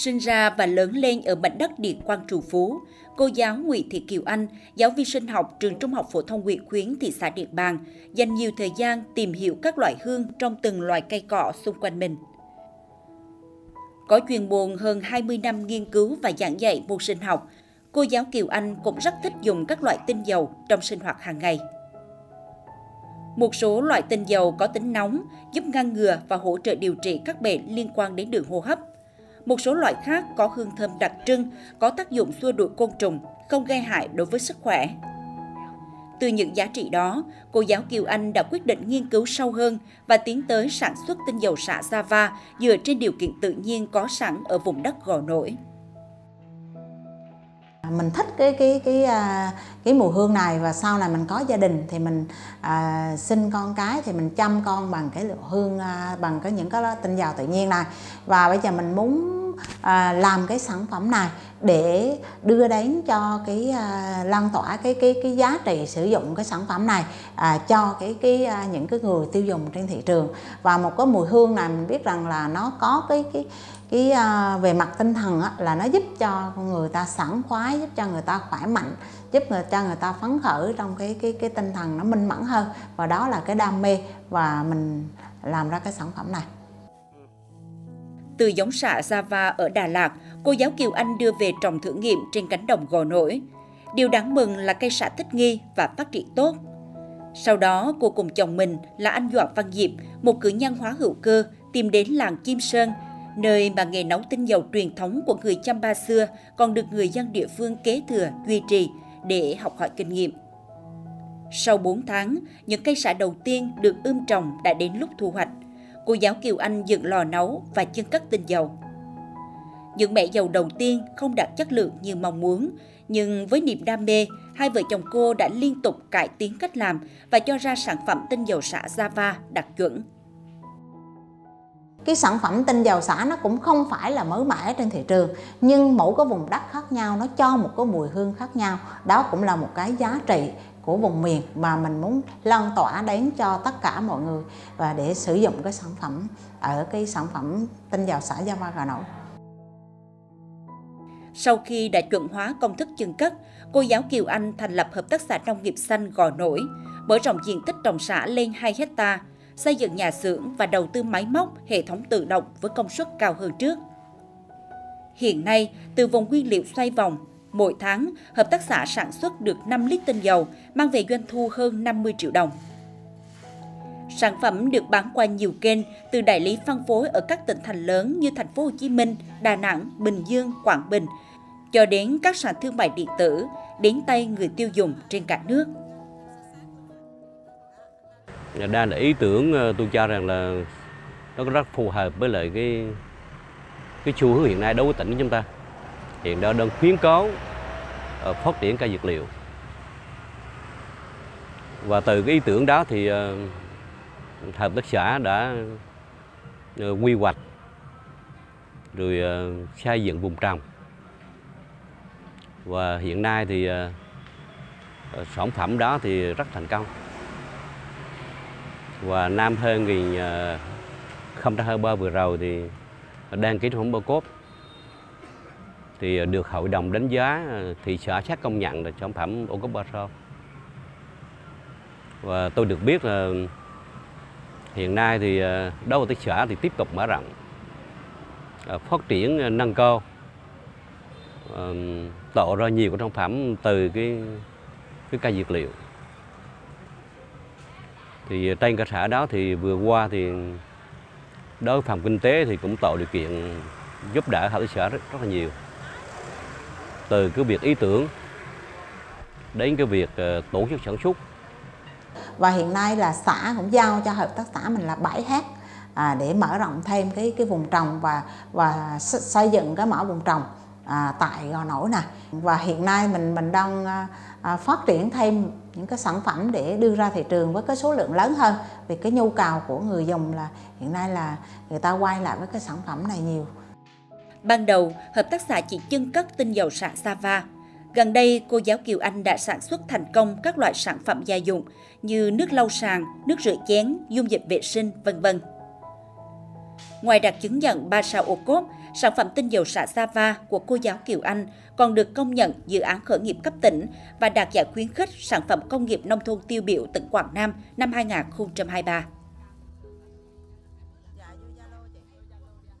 Sinh ra và lớn lên ở mảnh đất Điện Quang Trù Phú, cô giáo Nguyễn Thị Kiều Anh, giáo viên sinh học trường Trung học phổ thông Nguyễn Khuyến, thị xã Điện Bàn, dành nhiều thời gian tìm hiểu các loại hương trong từng loài cây cỏ xung quanh mình. Có chuyên môn hơn 20 năm nghiên cứu và giảng dạy môn sinh học, cô giáo Kiều Anh cũng rất thích dùng các loại tinh dầu trong sinh hoạt hàng ngày. Một số loại tinh dầu có tính nóng, giúp ngăn ngừa và hỗ trợ điều trị các bệnh liên quan đến đường hô hấp. Một số loại khác có hương thơm đặc trưng, có tác dụng xua đuổi côn trùng, không gây hại đối với sức khỏe. Từ những giá trị đó, cô giáo Kiều Anh đã quyết định nghiên cứu sâu hơn và tiến tới sản xuất tinh dầu xạ Java dựa trên điều kiện tự nhiên có sẵn ở vùng đất gò nổi mình thích cái cái cái à, cái mùi hương này và sau này mình có gia đình thì mình à, sinh con cái thì mình chăm con bằng cái hương à, bằng cái những cái tinh dầu tự nhiên này và bây giờ mình muốn à, làm cái sản phẩm này để đưa đến cho cái à, lan tỏa cái cái cái giá trị sử dụng cái sản phẩm này à, cho cái cái à, những cái người tiêu dùng trên thị trường. Và một cái mùi hương này mình biết rằng là nó có cái cái cái à, về mặt tinh thần á, là nó giúp cho người ta sảng khoái giúp cho người ta khỏe mạnh giúp người cho người ta phấn khởi trong cái cái cái tinh thần nó minh mẫn hơn. Và đó là cái đam mê và mình làm ra cái sản phẩm này từ giống xạ Java ở Đà Lạt, cô giáo Kiều Anh đưa về trồng thử nghiệm trên cánh đồng gò nổi. Điều đáng mừng là cây xạ thích nghi và phát triển tốt. Sau đó, cô cùng chồng mình là anh Doãn Văn Diệp, một cử nhân hóa hữu cơ, tìm đến làng Kim Sơn, nơi mà nghề nấu tinh dầu truyền thống của người Chăm Ba xưa còn được người dân địa phương kế thừa, duy trì để học hỏi kinh nghiệm. Sau 4 tháng, những cây xạ đầu tiên được ươm trồng đã đến lúc thu hoạch cô giáo Kiều Anh dựng lò nấu và chân cất tinh dầu. Những mẹ dầu đầu tiên không đạt chất lượng như mong muốn, nhưng với niềm đam mê, hai vợ chồng cô đã liên tục cải tiến cách làm và cho ra sản phẩm tinh dầu xả Java đạt chuẩn. Cái sản phẩm tinh dầu xả nó cũng không phải là mới mẻ trên thị trường, nhưng mỗi cái vùng đất khác nhau nó cho một cái mùi hương khác nhau. Đó cũng là một cái giá trị của vùng miền mà mình muốn lan tỏa đến cho tất cả mọi người và để sử dụng cái sản phẩm ở cái sản phẩm tinh dầu xả Java Gà Nổi. Sau khi đã chuẩn hóa công thức chân cất, cô giáo Kiều Anh thành lập Hợp tác xã Nông nghiệp xanh Gò Nổi, mở rộng diện tích trồng xã lên 2 hecta, xây dựng nhà xưởng và đầu tư máy móc, hệ thống tự động với công suất cao hơn trước. Hiện nay, từ vùng nguyên liệu xoay vòng, Mỗi tháng, hợp tác xã sản xuất được 5 lít tinh dầu, mang về doanh thu hơn 50 triệu đồng. Sản phẩm được bán qua nhiều kênh từ đại lý phân phối ở các tỉnh thành lớn như thành phố Hồ Chí Minh, Đà Nẵng, Bình Dương, Quảng Bình, cho đến các sàn thương mại điện tử, đến tay người tiêu dùng trên cả nước. Đa là ý tưởng ờ, tôi cho rằng là nó rất phù hợp với lại cái cái xu hướng hiện nay đối với tỉnh chúng ta hiện đó đang khuyến cáo ờ, phát triển cây dược liệu. Và từ cái ý tưởng đó thì ờ, hợp tác xã đã ờ, quy hoạch, rồi xây dựng vùng trồng. Và hiện nay thì sản phẩm đó thì rất thành công. Và năm hơn nghìn không hai ba vừa rồi thì đang ký sản phẩm cốt thì ờ, được hội đồng đánh giá ờ, thị xã xác công nhận là sản phẩm ô cốp ba sao và tôi được biết là hiện nay thì ờ, đối với xã thì tiếp tục mở rộng ờ, phát triển nâng cao tạo ra nhiều cái sản phẩm từ cái cái cây dược liệu. Thì trên cơ sở đó thì vừa qua thì đối với phòng kinh tế thì cũng tạo điều kiện giúp đỡ hợp tác xã rất, rất là nhiều từ cái việc ý tưởng đến cái việc ờ, tổ chức sản xuất. Và hiện nay là xã cũng giao cho hợp tác xã mình là 7 hát à, để mở rộng thêm cái cái vùng trồng và và xây dựng cái mỏ vùng trồng à, tại gò nổi này và hiện nay mình mình đang à, à, phát triển thêm những cái sản phẩm để đưa ra thị trường với cái số lượng lớn hơn vì cái nhu cầu của người dùng là hiện nay là người ta quay lại với cái sản phẩm này nhiều. Ban đầu, hợp tác xã chỉ chân cất tinh dầu xạ Sava. Gần đây, cô giáo Kiều Anh đã sản xuất thành công các loại sản phẩm gia dụng như nước lau sàn, nước rửa chén, dung dịch vệ sinh, vân vân. Ngoài đạt chứng nhận 3 sao ô cốp, sản phẩm tinh dầu xạ Sava của cô giáo Kiều Anh còn được công nhận dự án khởi nghiệp cấp tỉnh và đạt giải khuyến khích sản phẩm công nghiệp nông thôn tiêu biểu tỉnh Quảng Nam năm 2023.